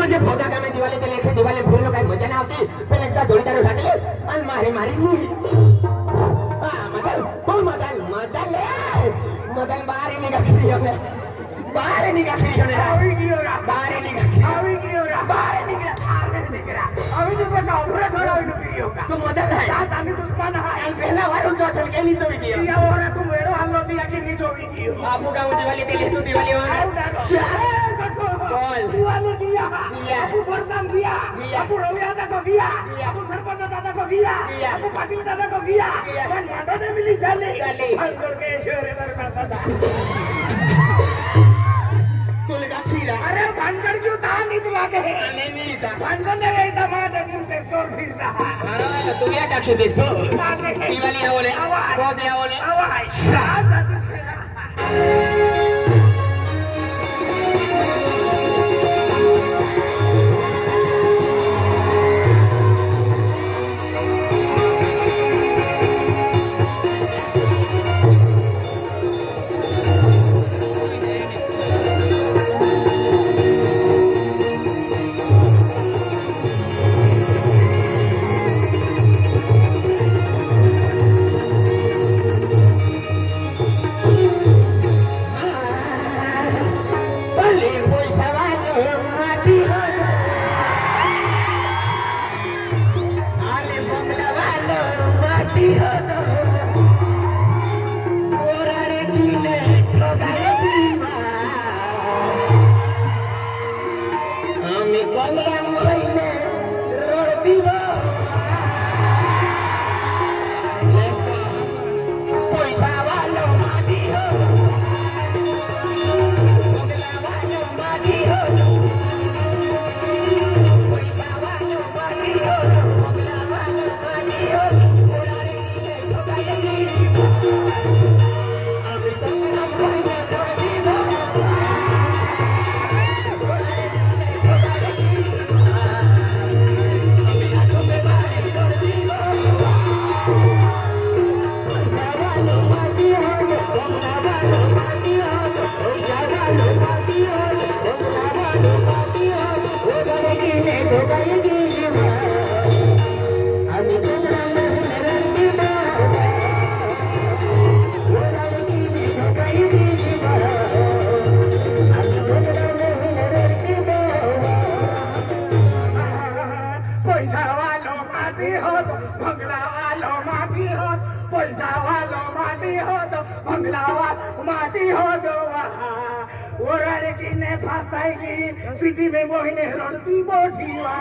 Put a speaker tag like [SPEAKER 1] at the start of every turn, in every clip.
[SPEAKER 1] मुझे पौधा का मैं दिवाली के लेके दिवाली फूल का मज़ा ना आती पहले लगता जोड़ी देर उठा ले अल मारे मारी नी मदल ओ मदल मदल ले मदल बाहर ही निकाल खड़ी हमने। बाहर ही निकाल खड़ी
[SPEAKER 2] हमने। की होगा
[SPEAKER 1] बाहर ही
[SPEAKER 2] निकाल की होगा
[SPEAKER 1] बाहर ही निकला बाहर ही अभी
[SPEAKER 2] तो पता ऊपर अभी तो तो होगा।
[SPEAKER 1] तो है। हाँ, तो
[SPEAKER 2] साथ तो उसका ना है। पहला नीचे भी किया। तुम
[SPEAKER 1] नीचे भी किया। दिवाली दिवाली हो रहा
[SPEAKER 2] है Betul.
[SPEAKER 1] Diwani
[SPEAKER 2] dia. Iya. Aku
[SPEAKER 1] Bordam
[SPEAKER 2] dia. Iya. Aku Rawi ada
[SPEAKER 1] kok
[SPEAKER 2] dia. Iya. Aku Sarpata ada
[SPEAKER 1] kok
[SPEAKER 2] dia. Iya. Aku Patil ada
[SPEAKER 1] kok
[SPEAKER 2] dia. Iya. Dan ada deh
[SPEAKER 1] milih
[SPEAKER 2] sali. Sali. Anggur ke sore berkata.
[SPEAKER 1] तुल का खीरा
[SPEAKER 2] अरे भानकर क्यों था निकला के
[SPEAKER 1] अरे नहीं था
[SPEAKER 2] भानकर ने गई था माँ जब उनके चोर फिरता
[SPEAKER 1] अरे मैं तू ये टैक्सी दे तो दिवाली है बोले रोज है बोले आवाज़ शाह माटी
[SPEAKER 2] पैसा वालो माटी हो तो बंगला वालो माटी हो हो तो बंगला वालो माटी हो तो ओरारे किने फास्ताइली सिटी में मोहिने रड़ती बोठीवा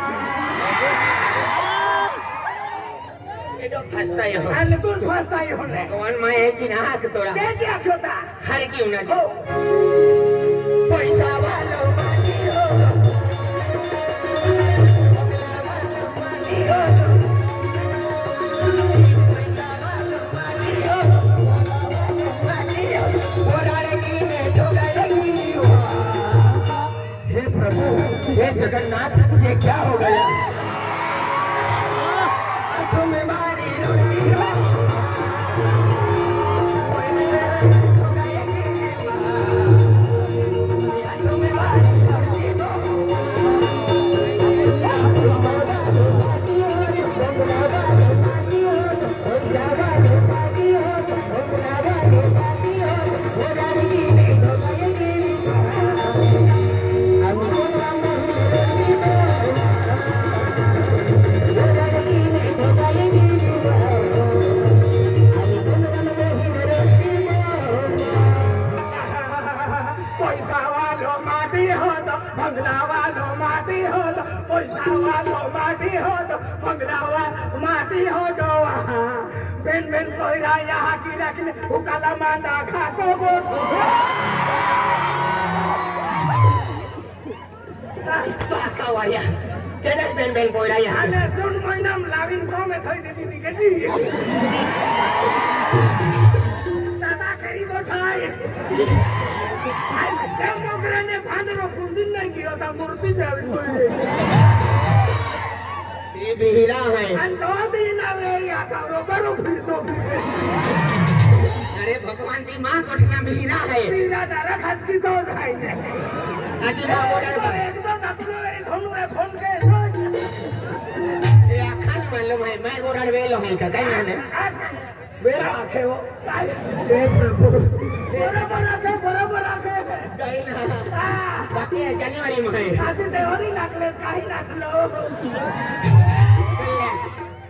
[SPEAKER 1] एडो फसताय हो
[SPEAKER 2] अल्ले तू फास्ताई होने
[SPEAKER 1] भगवान माय की ना हाथ तोड़ा
[SPEAKER 2] ते क्या छोटा
[SPEAKER 1] हर की उना
[SPEAKER 2] हो
[SPEAKER 1] प्रभु हे जगन्नाथ ये क्या हो गया? तुम्हें मारी
[SPEAKER 2] मंगलावा तो माटी हो तो मंगलावा माटी हो तो वहाँ बिन बिन कोयरा यहाँ की रखने उकाला मांदा खातो को
[SPEAKER 1] कावाया तेरे बेन बेन कोयरा यहाँ
[SPEAKER 2] ने सुन महीना लाविन को में थोड़ी देती थी कटी दादा करी बोठाई तेरे मोगरे
[SPEAKER 1] ने भांडे रो कुंजिन
[SPEAKER 2] नहीं किया था मूर्ति जाविन कोयरे करो फिर तो
[SPEAKER 1] अरे भगवान की माँ कठिया मीरा है।
[SPEAKER 2] मीरा तारा खास की तो
[SPEAKER 1] भाई ने आज
[SPEAKER 2] बाबू एक तो दपनो मेरी घोंडू रे फ़ोन के
[SPEAKER 1] ये आखान मालूम है मैं गोरा वेलो है का कहीं माने
[SPEAKER 2] मेरा आखे हो ए प्रभु बराबर आखे बराबर आखे।
[SPEAKER 1] कहीं ना बाकी जाने वाली मैं
[SPEAKER 2] आज देवरी लागले काही लागलो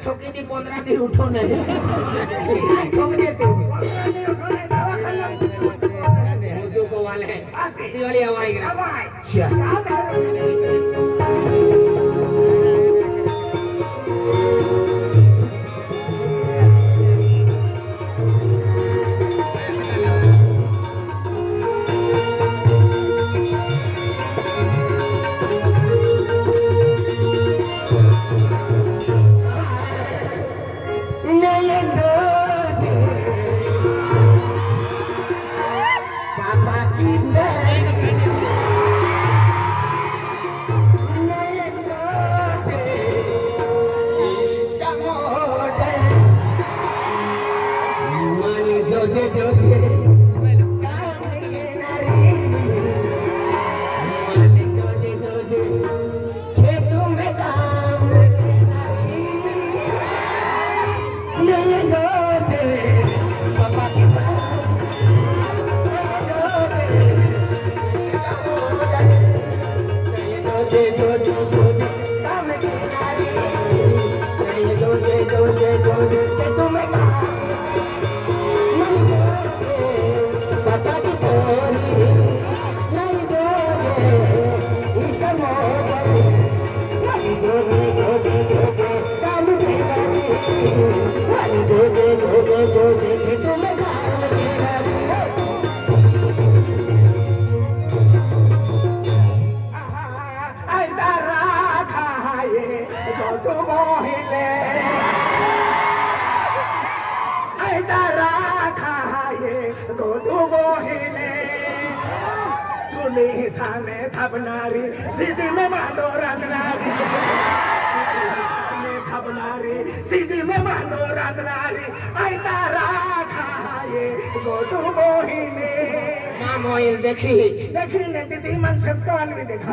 [SPEAKER 1] ठोकी दी पंद्रह दिन उठो नहीं ठोक देते मुझे को वाले हैं दिवाली हवाई गिरा
[SPEAKER 2] सुनी साने थबनारी सिटी में बांधो रंगनारी खबनारी सिटी में बांधो रंगनारी आयदारा खाए गोटो मोहिले
[SPEAKER 1] माँ मोइल देखी।
[SPEAKER 2] देखी ने दीदी मन से कौन भी देखा।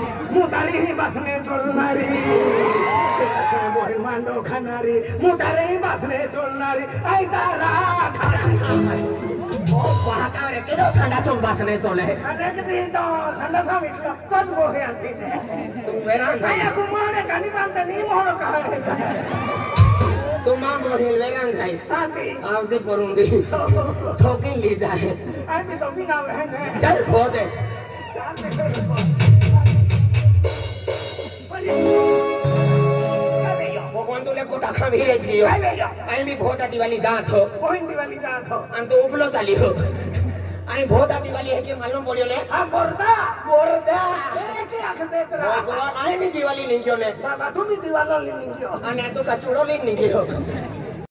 [SPEAKER 1] जोजे काम के नारी नहीं जोजे जोजे जोजे तुम्हें काम के नारी
[SPEAKER 2] Ai tara khaye godu bohile. Ai tara khaye godu bohile. Senda se bohin mando khanari. Mutari basne cholnari. Senda se bohin mando khanari. Mutari basne cholnari. Ai tara khaye.
[SPEAKER 1] ओ पाका रे केडो संडा चों बासने चोले
[SPEAKER 2] अनेक दिन तो संडा सा मिटलो कस बोहे आती थे
[SPEAKER 1] तू मेरा
[SPEAKER 2] आया कुमारे गानी बांधते नहीं मोहन कहा है
[SPEAKER 1] तू माँ मोहिल वेगान खाई
[SPEAKER 2] आती
[SPEAKER 1] आप से परूँगी ठोकिन ली जाए
[SPEAKER 2] आई भी तो बिना बहन है
[SPEAKER 1] चल वो कौन तुले कोटा खा भी गयो आई मी भोटा दिवाली जात हो।
[SPEAKER 2] कोण दिवाळी जात हो?
[SPEAKER 1] आणि तो उपलो चाली हो। आई भोटा दिवाली है की मालूम पड़ियो ने?
[SPEAKER 2] हा बोरदा।
[SPEAKER 1] बोरदा।
[SPEAKER 2] ए, की आखते तरा
[SPEAKER 1] भगवान आई मी दिवाली नहीं क्यों
[SPEAKER 2] बाबा तुम्ही दिवाला लिहिली
[SPEAKER 1] आणि तू कचुडो लीन नहीं गयो